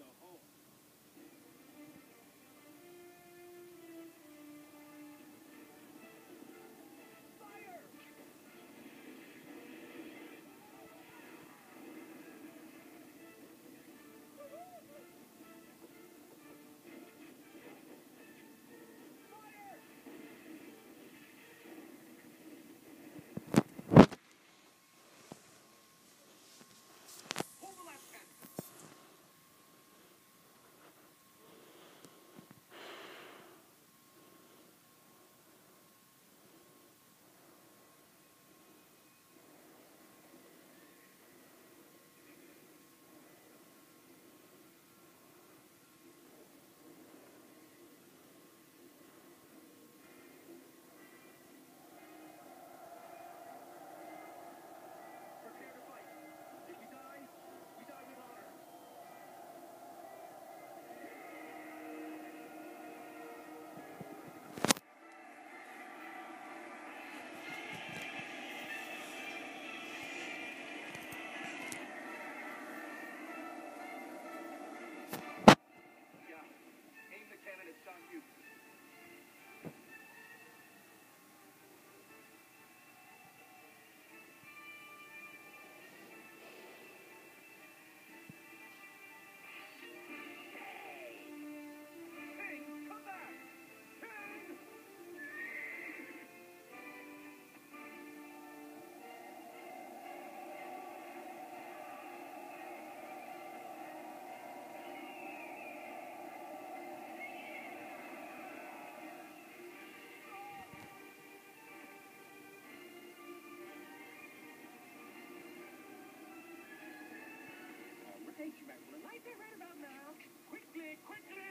go home. right there, right about now. Quickly, quickly!